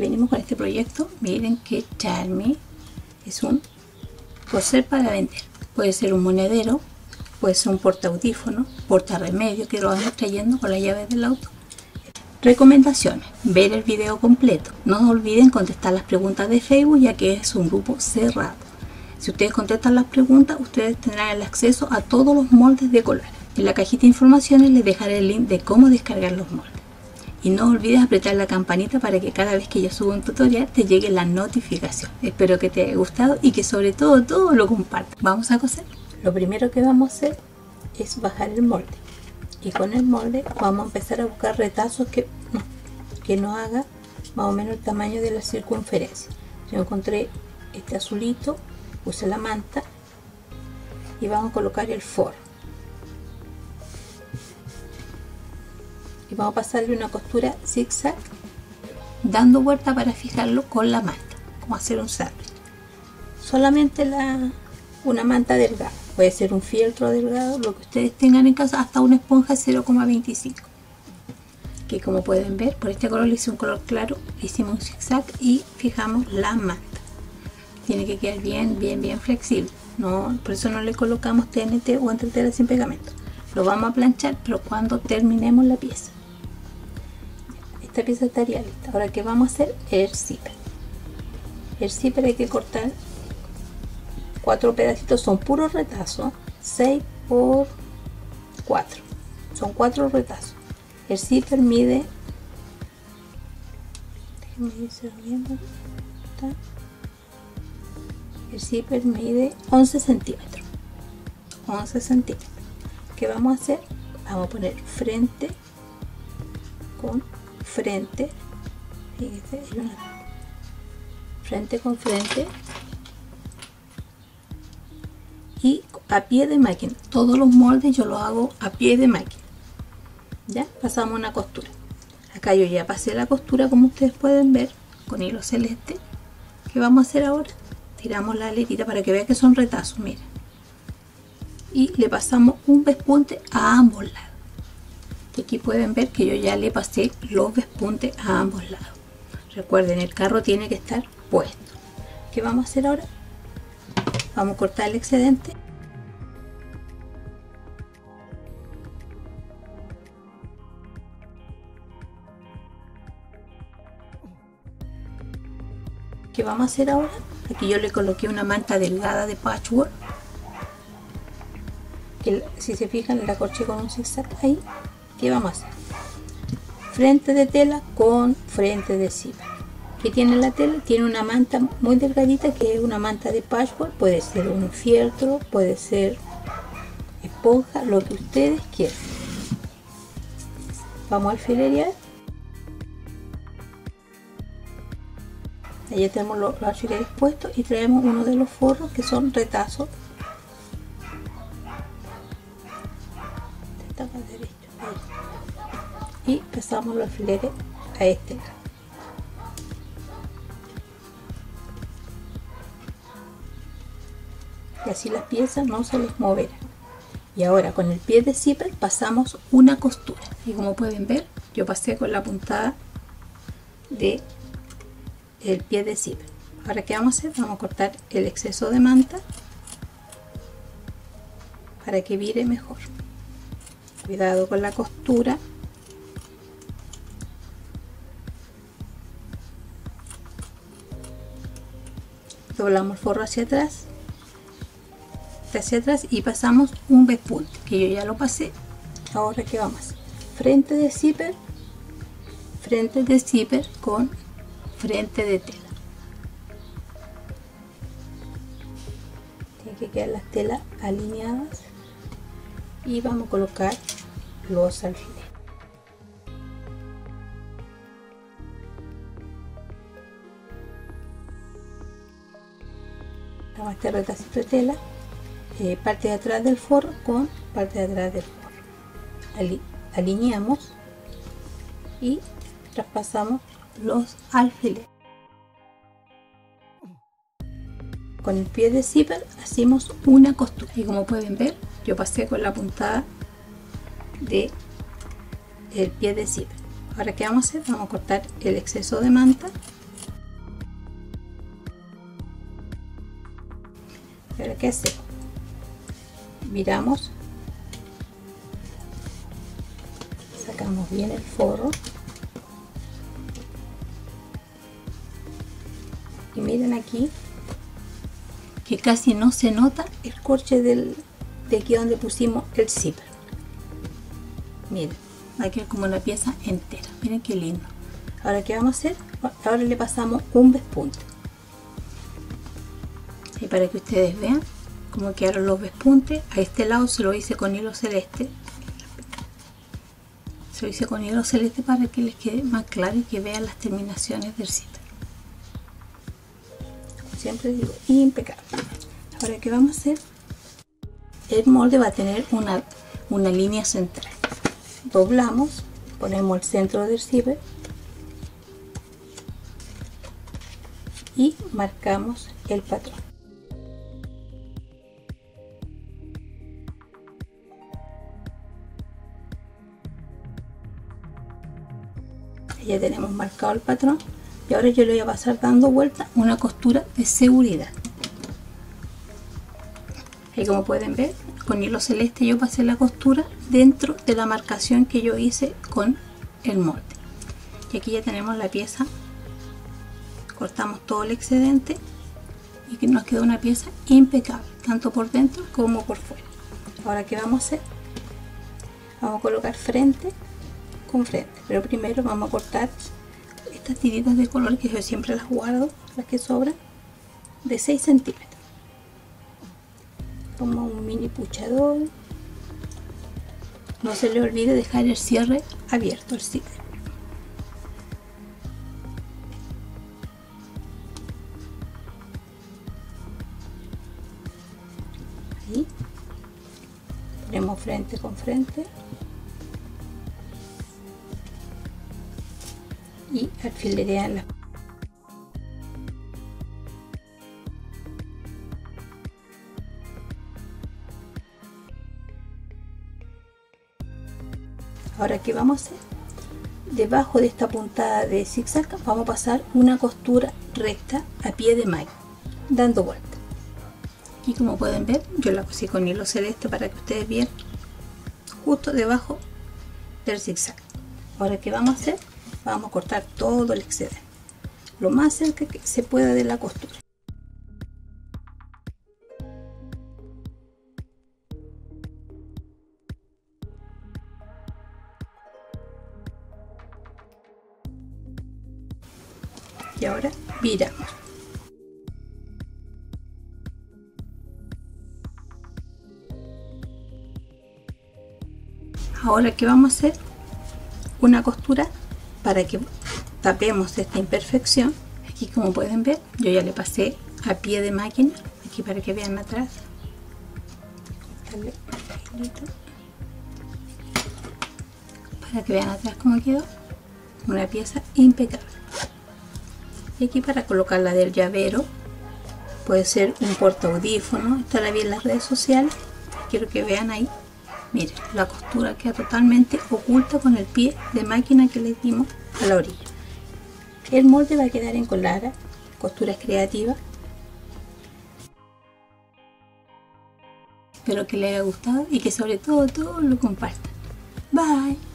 venimos con este proyecto miren que charme es un coser para vender puede ser un monedero puede ser un porta audífono porta remedio que lo vamos trayendo con la llave del auto Recomendaciones. Ver el video completo. No olviden contestar las preguntas de Facebook ya que es un grupo cerrado. Si ustedes contestan las preguntas, ustedes tendrán el acceso a todos los moldes de colores. En la cajita de informaciones les dejaré el link de cómo descargar los moldes. Y no olvides apretar la campanita para que cada vez que yo suba un tutorial te llegue la notificación. Espero que te haya gustado y que sobre todo todo lo compartas. Vamos a coser. Lo primero que vamos a hacer es bajar el molde y con el molde vamos a empezar a buscar retazos que, que nos haga más o menos el tamaño de la circunferencia yo encontré este azulito puse la manta y vamos a colocar el forro vamos a pasarle una costura zigzag dando vuelta para fijarlo con la manta como hacer un sándwich solamente la, una manta delgada puede ser un fieltro delgado, lo que ustedes tengan en casa, hasta una esponja 0,25 que como pueden ver, por este color le hice un color claro, hicimos un zigzag y fijamos la manta. Tiene que quedar bien, bien, bien flexible. No, por eso no le colocamos TNT o entretela sin pegamento. Lo vamos a planchar, pero cuando terminemos la pieza esta pieza estaría lista, ahora que vamos a hacer el zipper. El zipper hay que cortar cuatro pedacitos. Son puros retazos. 6 por 4 son cuatro retazos. El zipper mide el zipper mide 11 centímetros. 11 centímetros. ¿qué vamos a hacer? vamos a poner frente con frente frente con frente. Y a pie de máquina. Todos los moldes yo lo hago a pie de máquina. Ya pasamos una costura. Acá yo ya pasé la costura como ustedes pueden ver con hilo celeste. ¿qué vamos a hacer ahora? tiramos la aletita para que vean que son retazos miren y le pasamos un pespunte a ambos lados aquí pueden ver que yo ya le pasé los pespuntes a ambos lados. Recuerden el carro tiene que estar puesto. ¿qué vamos a hacer ahora? vamos a cortar el excedente. ¿qué vamos a hacer ahora? aquí yo le coloqué una manta delgada de patchwork. Si se fijan la corché con un zigzag ahí ¿qué vamos a hacer? frente de tela con frente de cima que tiene la tela tiene una manta muy delgadita que es una manta de patchwork. Puede ser un fieltro puede ser esponja lo que ustedes quieran. Vamos a alfilerear. Ya tenemos los, alfileres puestos y traemos uno de los forros que son retazos y pasamos los alfileres a este. Lado y así las piezas no se les moverán. Y ahora con el pie de zipper pasamos una costura. Y como pueden ver yo pasé con la puntada de el pie de zipper. Ahora que vamos a hacer vamos a cortar el exceso de manta para que vire mejor cuidado con la costura. Doblamos el forro hacia atrás hacia atrás y pasamos un pespunte que yo ya lo pasé. Ahora que vamos frente de zipper frente de zipper con frente de tela. Tiene que quedar las telas alineadas y vamos a colocar los alfileres este retacito de tela eh, parte de atrás del forro con parte de atrás del forro. Alineamos y traspasamos los alfileres. Con el pie de zipper hacemos una costura. Y como pueden ver yo pasé con la puntada de el pie de zip ahora que vamos a hacer vamos a cortar el exceso de manta. Ahora que hacemos miramos. Sacamos bien el forro. Y miren aquí que casi no se nota el corche del, de aquí donde pusimos el zipper miren va a quedar como una pieza entera. Miren qué lindo. Ahora qué vamos a hacer ahora le pasamos un vespunte. Y para que ustedes vean cómo quedaron los vespuntes a este lado se lo hice con hilo celeste. Se lo hice con hilo celeste para que les quede más claro y que vean las terminaciones del zipper siempre digo impecable. Ahora qué vamos a hacer el molde va a tener una, una línea central doblamos ponemos el centro del zipper y marcamos el patrón. Ya tenemos marcado el patrón y ahora yo le voy a pasar dando vuelta una costura de seguridad. Y como pueden ver con hilo celeste yo pasé la costura dentro de la marcación que yo hice con el molde. Y aquí ya tenemos la pieza. Cortamos todo el excedente y que nos queda una pieza impecable tanto por dentro como por fuera. Ahora qué vamos a hacer vamos a colocar frente con frente pero primero vamos a cortar estas tiritas de color que yo siempre las guardo, las que sobran, de 6 centímetros. Como un mini puchador. No se le olvide dejar el cierre abierto, el cierre. Ahí. Ponemos frente con frente. y alfilerearla ahora que vamos a hacer debajo de esta puntada de zigzag vamos a pasar una costura recta a pie de máquina dando vuelta. Y como pueden ver yo la cosí con hilo celeste para que ustedes vean justo debajo del zigzag. Ahora que vamos a hacer vamos a cortar todo el excedente lo más cerca que se pueda de la costura y ahora viramos ahora que vamos a hacer una costura para que tapemos esta imperfección. Aquí como pueden ver yo ya le pasé a pie de máquina aquí para que vean atrás. Para que vean atrás cómo quedó. Una pieza impecable y aquí para colocarla del llavero puede ser un porta audífono estará bien en las redes sociales. Quiero que vean ahí. Miren la costura queda totalmente oculta con el pie de máquina que le dimos a la orilla. El molde va a quedar en colada costuras creativas espero que les haya gustado y que sobre todo todo lo compartan bye